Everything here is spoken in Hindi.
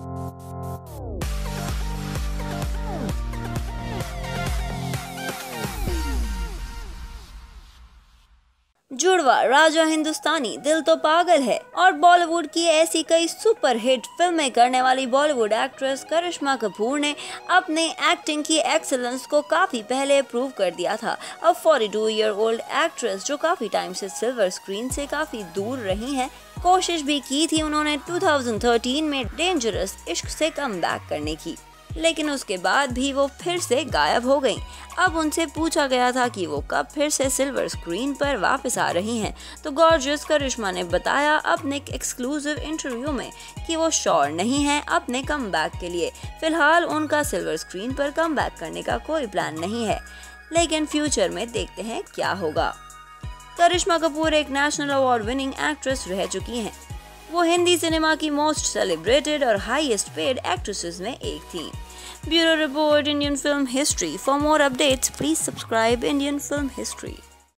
Thank you. जुड़वा, राजा हिंदुस्तानी, दिल तो पागल है। और बॉलीवुड की ऐसी कई सुपर हिट फ़िल्में करने वाली बॉलीवुड एक्ट्रेस करिश्मा कपूर ने अपने एक्टिंग की एक्सेलेंस को काफ़ी पहले प्रूव कर दिया था। अब 42 ईयर ओल्ड एक्ट्रेस जो काफ़ी टाइम से सिल्वर स्क्रीन से काफ़ी दूर रही हैं, कोशिश भी की थी उन्होंने 2013 में डेंजरस इश्क से कम करने की। लेकिन उसके बाद भी वो फिर से गायब हो गईं। अब उनसे पूछा गया था कि वो कब फिर से सिल्वर स्क्रीन पर वापस आ रही हैं। तो गॉर्जियस करिश्मा ने बताया अपने एक एक्सक्लूसिव इंटरव्यू में कि वो श्योर नहीं है अपने कम के लिए। फ़िलहाल उनका सिल्वर स्क्रीन पर कम करने का कोई प्लान नहीं है। लेकिन फ्यूचर में देखते हैं क्या होगा। करिश्मा कपूर एक नेशनल अवार्ड विनिंग एक्ट्रेस रह चुकी हैं। वो हिंदी सिनेमा की मोस्ट सेलिब्रेटेड और हाईएस्ट पेड एक्ट्रेसेस में एक थी। Bureau Report Indian Film History. For more updates, please subscribe Indian Film History.